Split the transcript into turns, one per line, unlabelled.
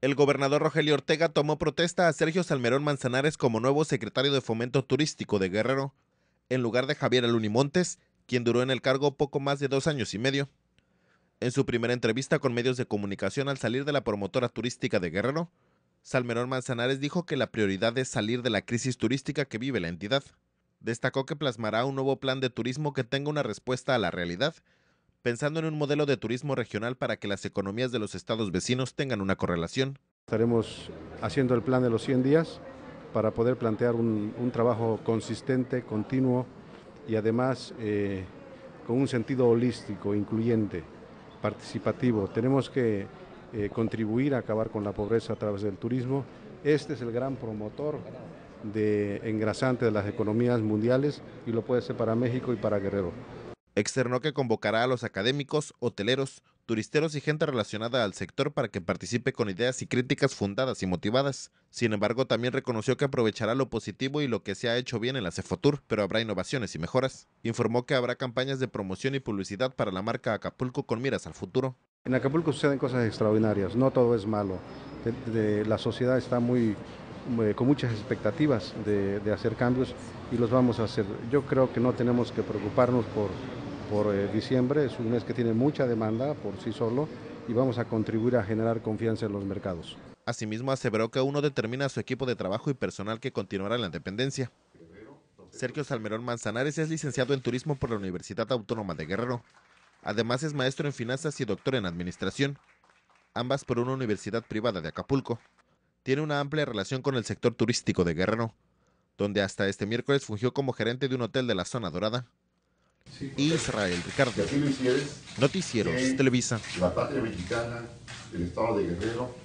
El gobernador Rogelio Ortega tomó protesta a Sergio Salmerón Manzanares como nuevo secretario de Fomento Turístico de Guerrero, en lugar de Javier Alunimontes, quien duró en el cargo poco más de dos años y medio. En su primera entrevista con medios de comunicación al salir de la promotora turística de Guerrero, Salmerón Manzanares dijo que la prioridad es salir de la crisis turística que vive la entidad. Destacó que plasmará un nuevo plan de turismo que tenga una respuesta a la realidad, pensando en un modelo de turismo regional para que las economías de los estados vecinos tengan una correlación.
Estaremos haciendo el plan de los 100 días para poder plantear un, trabajo consistente, continuo y además eh, con un sentido holístico, incluyente, participativo. Tenemos que eh, contribuir a acabar con la pobreza a través del turismo. Este es el gran promotor de engrasante de las economías mundiales y lo puede ser para México y para Guerrero.
Externó que convocará a los académicos, hoteleros, turisteros y gente relacionada al sector para que participe con ideas y críticas fundadas y motivadas. Sin embargo, también reconoció que aprovechará lo positivo y lo que se ha hecho bien en la Cefotur, pero habrá innovaciones y mejoras. Informó que habrá campañas de promoción y publicidad para la marca Acapulco con miras al futuro.
En Acapulco suceden cosas extraordinarias, no todo es malo. De, de, la sociedad está muy, muy, con muchas expectativas de, de hacer cambios y los vamos a hacer. Yo creo que no tenemos que preocuparnos por por eh, diciembre. Es un mes que tiene mucha demanda por sí solo y vamos a contribuir a generar confianza en los mercados.
Asimismo, aseveró que uno determina su equipo de trabajo y personal que continuará en la dependencia. Sergio Salmerón Manzanares es licenciado en turismo por la Universidad Autónoma de Guerrero. Además es maestro en finanzas y doctor en administración, ambas por una universidad privada de Acapulco. Tiene una amplia relación con el sector turístico de Guerrero, donde hasta este miércoles fungió como gerente de un hotel de la zona dorada. Israel Ricardo. Noticieros Televisa.
La patria mexicana, el estado de Guerrero,